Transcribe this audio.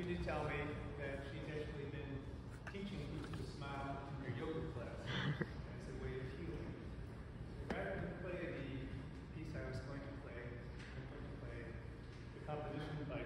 You did tell me that she's actually been teaching people to smile in her yoga class. as a way of healing. Rather than play the piece I was going to play, I'm going to play the composition by